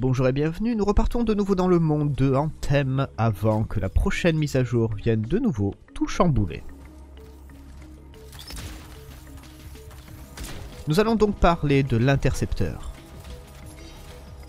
Bonjour et bienvenue, nous repartons de nouveau dans le monde de Anthem avant que la prochaine mise à jour vienne de nouveau tout chambouler. Nous allons donc parler de l'intercepteur.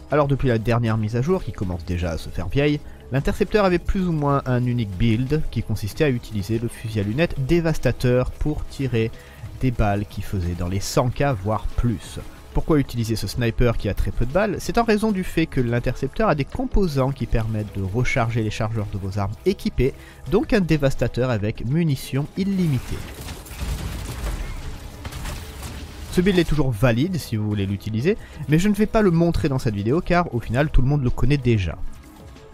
Alors depuis la dernière mise à jour, qui commence déjà à se faire vieille, l'intercepteur avait plus ou moins un unique build qui consistait à utiliser le fusil à lunettes dévastateur pour tirer des balles qui faisaient dans les 100k voire plus. Pourquoi utiliser ce sniper qui a très peu de balles? C'est en raison du fait que l'intercepteur a des composants qui permettent de recharger les chargeurs de vos armes équipées, donc un dévastateur avec munitions illimitées. Ce build est toujours valide si vous voulez l'utiliser, mais je ne vais pas le montrer dans cette vidéo car au final tout le monde le connaît déjà.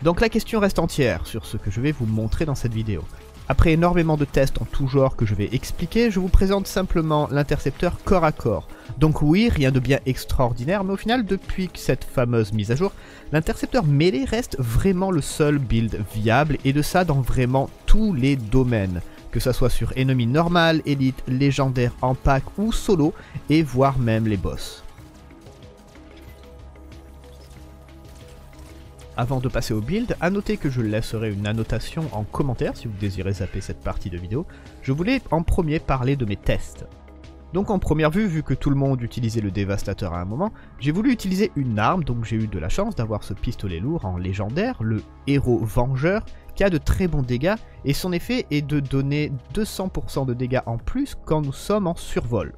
Donc la question reste entière sur ce que je vais vous montrer dans cette vidéo. Après énormément de tests en tout genre que je vais expliquer, je vous présente simplement l'intercepteur corps à corps. Donc oui, rien de bien extraordinaire, mais au final, depuis cette fameuse mise à jour, l'intercepteur mêlé reste vraiment le seul build viable, et de ça dans vraiment tous les domaines. Que ça soit sur ennemi normal, élite, légendaire, en pack ou solo, et voire même les boss. Avant de passer au build, à noter que je laisserai une annotation en commentaire si vous désirez zapper cette partie de vidéo. Je voulais en premier parler de mes tests. Donc en première vue, vu que tout le monde utilisait le dévastateur à un moment, j'ai voulu utiliser une arme, donc j'ai eu de la chance d'avoir ce pistolet lourd en légendaire, le héros vengeur, qui a de très bons dégâts, et son effet est de donner 200% de dégâts en plus quand nous sommes en survol.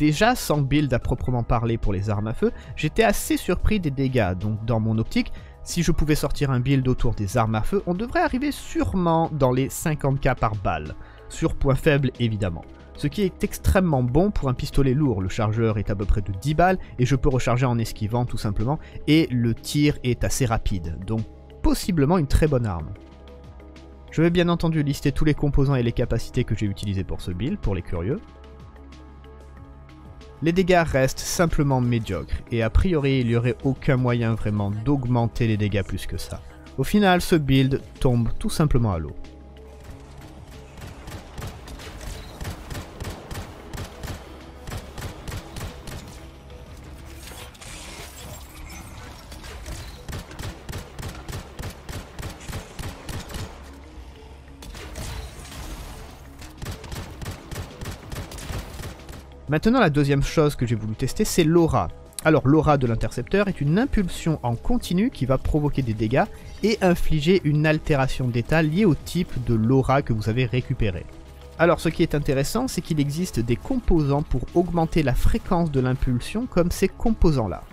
Déjà, sans build à proprement parler pour les armes à feu, j'étais assez surpris des dégâts, donc dans mon optique, si je pouvais sortir un build autour des armes à feu, on devrait arriver sûrement dans les 50k par balle, sur point faible évidemment. Ce qui est extrêmement bon pour un pistolet lourd, le chargeur est à peu près de 10 balles et je peux recharger en esquivant tout simplement, et le tir est assez rapide, donc possiblement une très bonne arme. Je vais bien entendu lister tous les composants et les capacités que j'ai utilisés pour ce build, pour les curieux les dégâts restent simplement médiocres, et a priori il n'y aurait aucun moyen vraiment d'augmenter les dégâts plus que ça. Au final, ce build tombe tout simplement à l'eau. Maintenant, la deuxième chose que j'ai voulu tester, c'est l'aura. Alors, l'aura de l'intercepteur est une impulsion en continu qui va provoquer des dégâts et infliger une altération d'état liée au type de l'aura que vous avez récupéré. Alors, ce qui est intéressant, c'est qu'il existe des composants pour augmenter la fréquence de l'impulsion comme ces composants-là.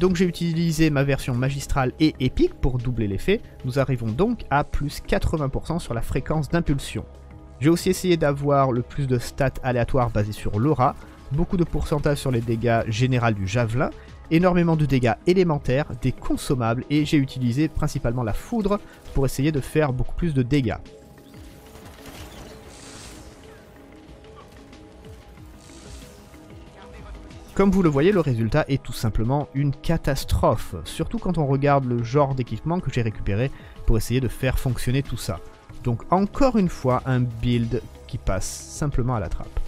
Donc j'ai utilisé ma version magistrale et épique pour doubler l'effet. Nous arrivons donc à plus 80% sur la fréquence d'impulsion. J'ai aussi essayé d'avoir le plus de stats aléatoires basés sur l'aura, beaucoup de pourcentage sur les dégâts généraux du javelin, énormément de dégâts élémentaires, des consommables et j'ai utilisé principalement la foudre pour essayer de faire beaucoup plus de dégâts. Comme vous le voyez, le résultat est tout simplement une catastrophe, surtout quand on regarde le genre d'équipement que j'ai récupéré pour essayer de faire fonctionner tout ça. Donc encore une fois, un build qui passe simplement à la trappe.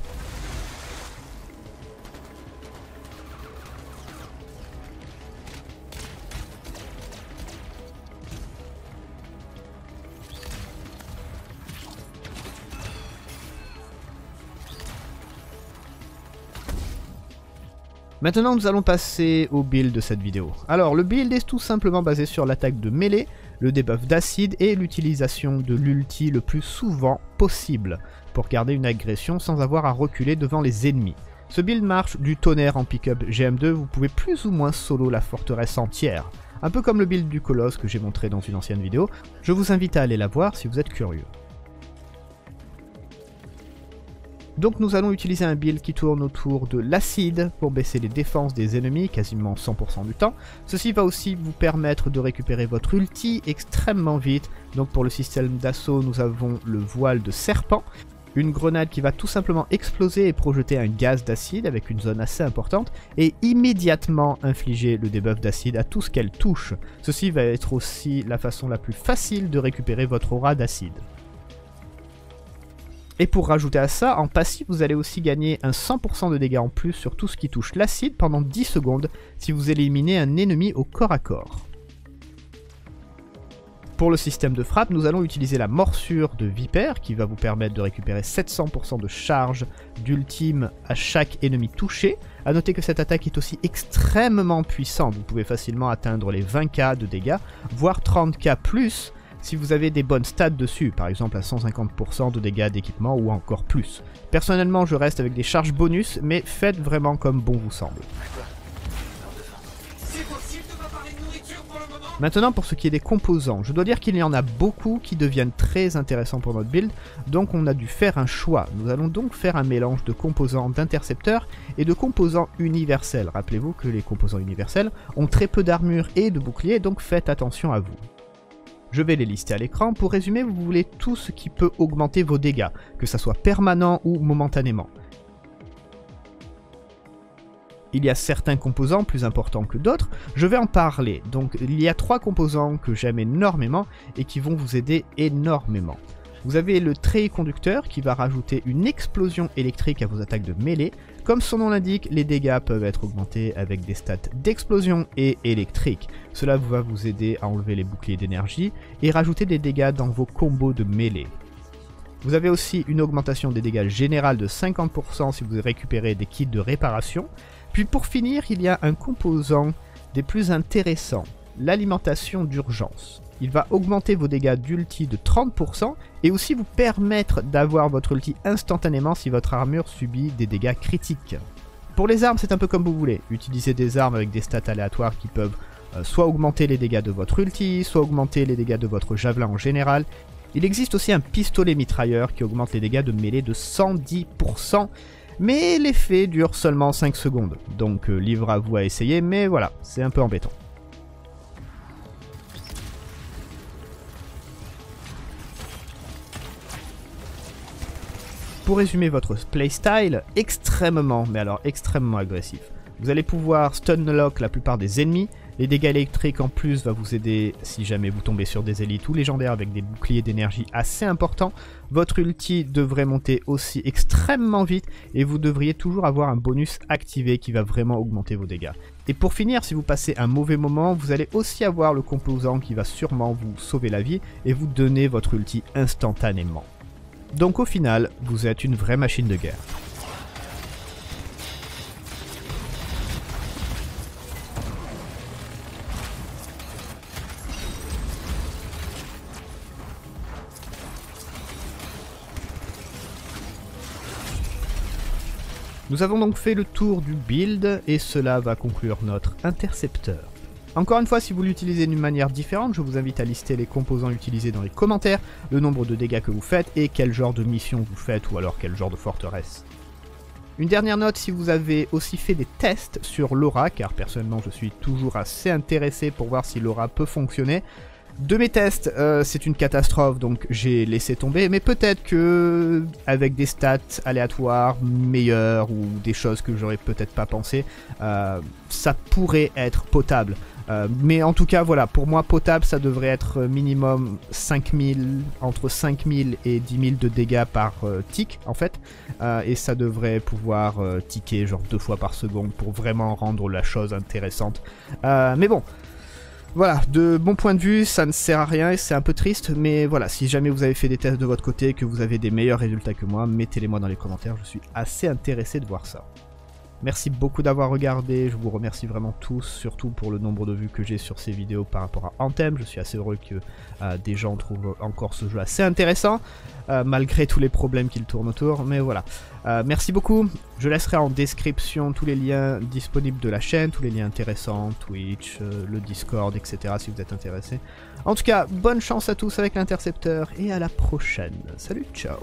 Maintenant nous allons passer au build de cette vidéo. Alors le build est tout simplement basé sur l'attaque de mêlée, le debuff d'acide et l'utilisation de l'ulti le plus souvent possible pour garder une agression sans avoir à reculer devant les ennemis. Ce build marche du tonnerre en pick-up GM2, vous pouvez plus ou moins solo la forteresse entière. Un peu comme le build du colosse que j'ai montré dans une ancienne vidéo, je vous invite à aller la voir si vous êtes curieux. Donc nous allons utiliser un build qui tourne autour de l'acide pour baisser les défenses des ennemis quasiment 100% du temps. Ceci va aussi vous permettre de récupérer votre ulti extrêmement vite. Donc pour le système d'assaut nous avons le voile de serpent. Une grenade qui va tout simplement exploser et projeter un gaz d'acide avec une zone assez importante et immédiatement infliger le debuff d'acide à tout ce qu'elle touche. Ceci va être aussi la façon la plus facile de récupérer votre aura d'acide. Et pour rajouter à ça, en passif, vous allez aussi gagner un 100% de dégâts en plus sur tout ce qui touche l'acide pendant 10 secondes si vous éliminez un ennemi au corps à corps. Pour le système de frappe, nous allons utiliser la morsure de Vipère qui va vous permettre de récupérer 700% de charge d'ultime à chaque ennemi touché. A noter que cette attaque est aussi extrêmement puissante, vous pouvez facilement atteindre les 20k de dégâts, voire 30k plus si vous avez des bonnes stats dessus, par exemple à 150% de dégâts d'équipement ou encore plus. Personnellement, je reste avec des charges bonus, mais faites vraiment comme bon vous semble. Maintenant pour ce qui est des composants, je dois dire qu'il y en a beaucoup qui deviennent très intéressants pour notre build, donc on a dû faire un choix. Nous allons donc faire un mélange de composants d'intercepteurs et de composants universels. Rappelez-vous que les composants universels ont très peu d'armure et de boucliers, donc faites attention à vous. Je vais les lister à l'écran. Pour résumer, vous voulez tout ce qui peut augmenter vos dégâts, que ça soit permanent ou momentanément. Il y a certains composants plus importants que d'autres, je vais en parler. Donc il y a trois composants que j'aime énormément et qui vont vous aider énormément. Vous avez le treillis conducteur qui va rajouter une explosion électrique à vos attaques de mêlée. Comme son nom l'indique, les dégâts peuvent être augmentés avec des stats d'explosion et électrique. Cela va vous aider à enlever les boucliers d'énergie et rajouter des dégâts dans vos combos de mêlée. Vous avez aussi une augmentation des dégâts générales de 50% si vous récupérez des kits de réparation. Puis pour finir, il y a un composant des plus intéressants, l'alimentation d'urgence. Il va augmenter vos dégâts d'ulti de 30% et aussi vous permettre d'avoir votre ulti instantanément si votre armure subit des dégâts critiques. Pour les armes, c'est un peu comme vous voulez. Utilisez des armes avec des stats aléatoires qui peuvent euh, soit augmenter les dégâts de votre ulti, soit augmenter les dégâts de votre javelin en général. Il existe aussi un pistolet mitrailleur qui augmente les dégâts de mêlée de 110%, mais l'effet dure seulement 5 secondes. Donc euh, livre à vous à essayer, mais voilà, c'est un peu embêtant. Pour résumer votre playstyle, extrêmement, mais alors extrêmement agressif. Vous allez pouvoir stun lock la plupart des ennemis, les dégâts électriques en plus va vous aider si jamais vous tombez sur des élites ou légendaires avec des boucliers d'énergie assez importants. Votre ulti devrait monter aussi extrêmement vite et vous devriez toujours avoir un bonus activé qui va vraiment augmenter vos dégâts. Et pour finir, si vous passez un mauvais moment, vous allez aussi avoir le composant qui va sûrement vous sauver la vie et vous donner votre ulti instantanément. Donc au final, vous êtes une vraie machine de guerre. Nous avons donc fait le tour du build et cela va conclure notre intercepteur. Encore une fois, si vous l'utilisez d'une manière différente, je vous invite à lister les composants utilisés dans les commentaires, le nombre de dégâts que vous faites et quel genre de mission vous faites ou alors quel genre de forteresse. Une dernière note, si vous avez aussi fait des tests sur Laura, car personnellement je suis toujours assez intéressé pour voir si Laura peut fonctionner, de mes tests, euh, c'est une catastrophe, donc j'ai laissé tomber. Mais peut-être que avec des stats aléatoires meilleures ou des choses que j'aurais peut-être pas pensé, euh, ça pourrait être potable. Euh, mais en tout cas, voilà, pour moi, potable, ça devrait être minimum 5000, entre 5000 et 10 000 de dégâts par tick, en fait. et ça devrait pouvoir ticker genre deux fois par seconde pour vraiment rendre la chose intéressante. mais bon, voilà, de bon point de vue, ça ne sert à rien et c'est un peu triste, mais voilà, si jamais vous avez fait des tests de votre côté, que vous avez des meilleurs résultats que moi, mettez-les moi dans les commentaires, je suis assez intéressé de voir ça. Merci beaucoup d'avoir regardé, je vous remercie vraiment tous, surtout pour le nombre de vues que j'ai sur ces vidéos par rapport à Anthem. Je suis assez heureux que euh, des gens trouvent encore ce jeu assez intéressant, euh, malgré tous les problèmes qu'il tourne autour, mais voilà. Euh, merci beaucoup, je laisserai en description tous les liens disponibles de la chaîne, tous les liens intéressants, Twitch, le Discord, etc. si vous êtes intéressés. En tout cas, bonne chance à tous avec l'intercepteur et à la prochaine. Salut, ciao